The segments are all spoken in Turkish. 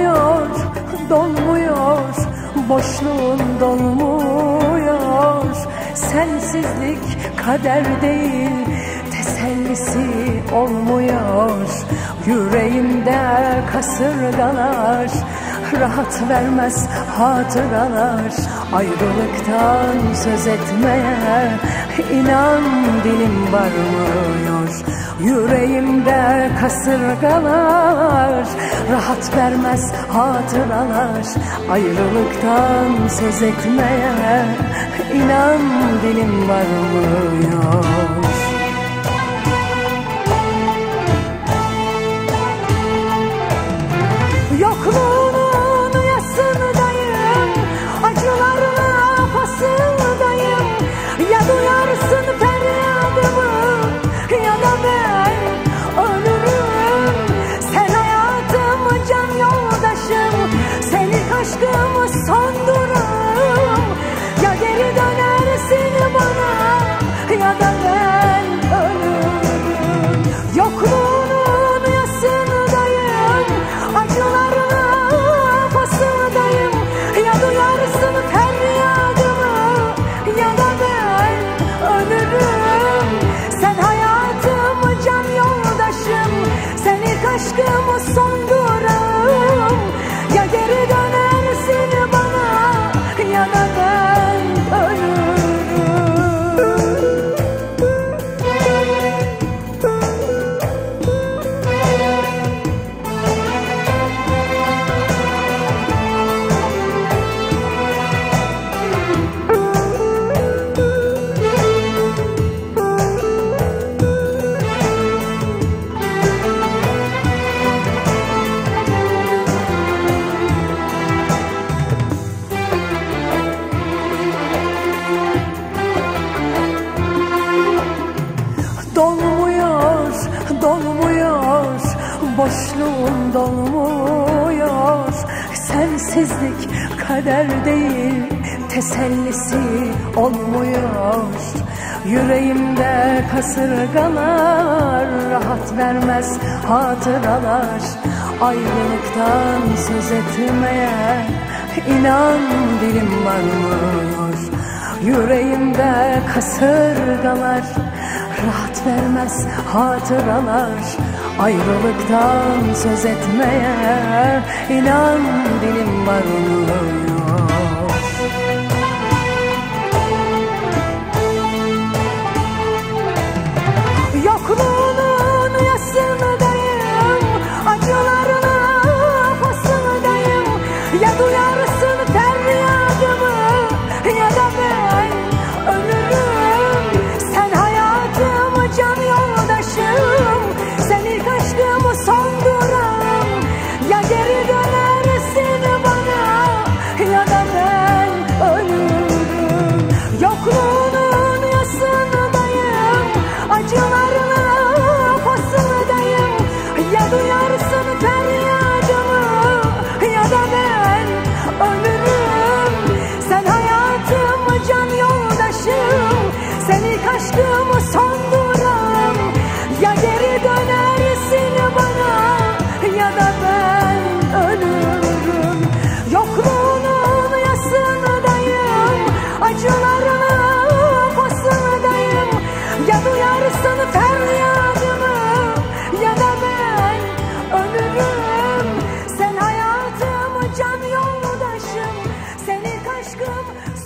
Dolmuyor, dolmuyor Boşluğun dolmuyor. Sensizlik kader değil Tesellisi olmuyor. Yüreğimde kasırgalar Rahat vermez hatıralar. Ayrılıktan söz etmeye inan dilim varmıyor. Yüreğimde kasırgalar Rahat vermez hatıralar. Ayrılıktan söz etmeye inan dilim varmıyor Ya da ben ölürüm. Yokluğunun yasındayım Acılarla pasındayım Ya duyarsın feryadımı Ya da ben ölürüm. Sen hayatım can yoldaşım Sen ilk aşkımı son dolmuyor Boşluğun dolmuyor. Sensizlik kader değil Tesellisi olmuyor. Yüreğimde kasırgalar Rahat vermez hatıralar. Ayrılıktan söz etmeye inan dilim varmıyor. Yüreğimde kasırgalar Rahat vermez hatıralar. Ayrılıktan söz etmeye inan dilim varmıyor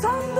Stop